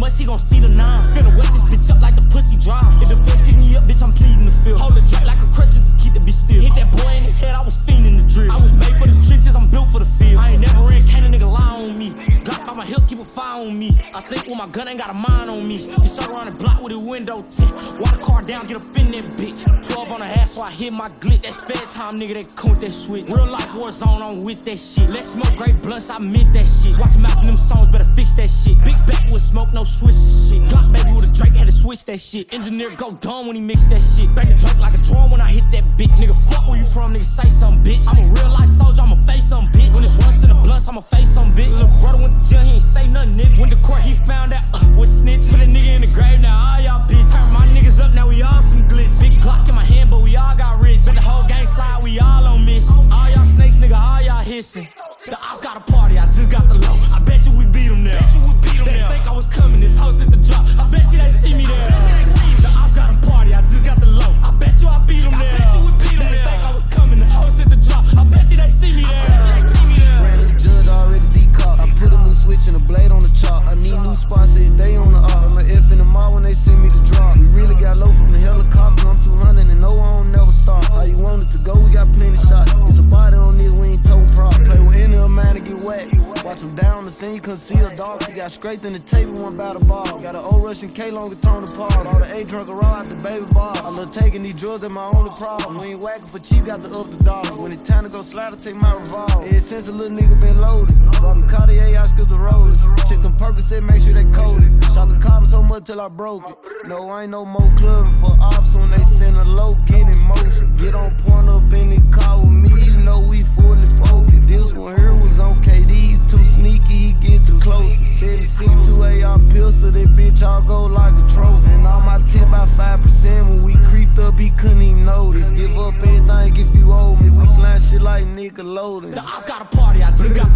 west, he gon' see the nine. Finna wet this bitch up like the pussy dry. If the feds pick me up, bitch, I'm pleading the field. Hold the drink like a just to keep the bitch still. Hit that boy in his head, I was fiending the drill. I was made for the trenches, I'm built for the field. I ain't never ran, can't a nigga lie on me. Glock by my hip, keep a fire on me. I think with my gun ain't got a mind on me. You saw around the block with a window tint. Walk the car down, get up in that bitch. 12 on the ass, so I hit my glit. That's fed time, nigga, that with that switch. Real life war zone, I'm with that shit. Let's smoke great blunts, I meant that shit. Watch out from them songs, better fix that shit. Big back with smoke, no switch shit. Glock baby with a Drake, had to switch that shit. Engineer go dumb when he mix that shit. Bang the drink like a drum when I hit that bitch. Nigga, fuck where you from, nigga, say something, bitch. I'm a real life soldier, I'ma face some bitch. When it's once in the blunts, I'ma face some bitch. Little brother went to jail, he ain't say nothing, nigga. Went to court, he found out, all. The ops got a party, I just got the low. I bet you we beat them there. They think I was coming, down the scene, couldn't see a dog. He got scraped in the table, one by the ball. Got an old Russian K longer torn apart. All the A drunk around at the baby bar. I love taking these drugs, that my only problem. We ain't whacking for cheap, got the up the dog. When it's time to go slide, I take my revolver. Ever since a little nigga been loaded. Rockin' Cartier, I skip the rollers. Check them Percocet, make sure they coated. Shot the carbon so much till I broke it. No, I ain't no more clubbing for ops when they send a low, get in motion. Get on point up in the car with me, you know we fully bitch all go like a trophy. And all my 10 by 5% when we creeped up, he couldn't even notice. Give up everything if you owe me. We slime shit like Nickelodeon. The ops got a party, I just got